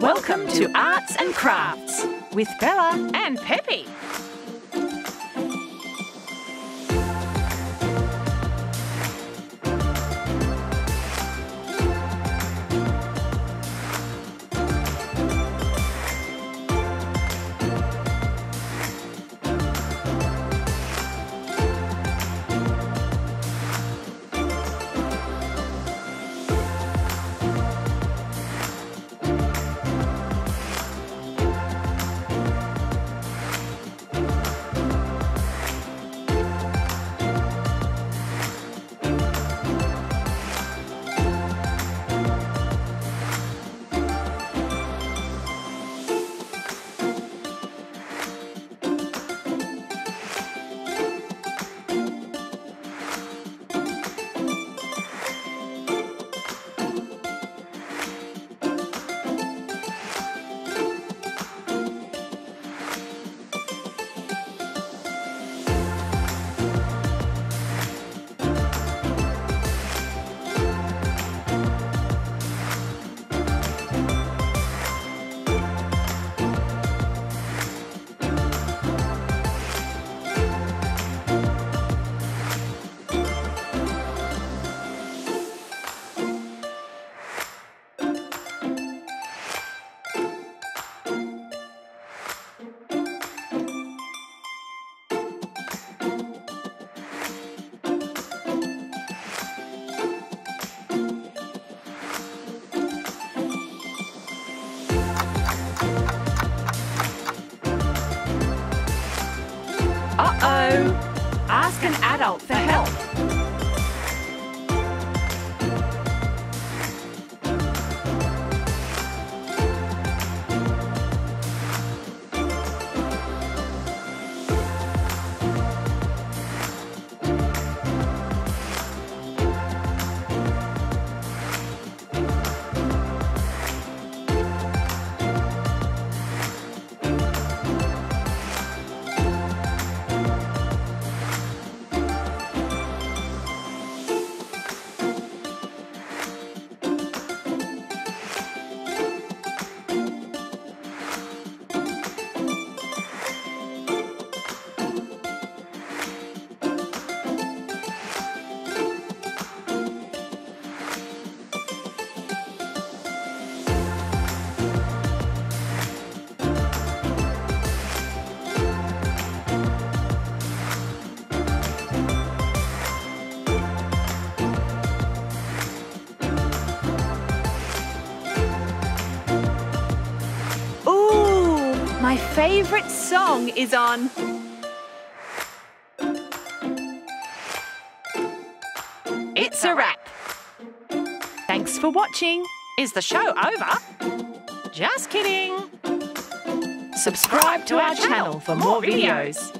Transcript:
Welcome to Arts and Crafts with Bella. and Pepe. Uh oh. Ask an adult for help. My favorite song is on. It's a wrap. Thanks for watching. Is the show over? Just kidding. Subscribe to our channel for more videos.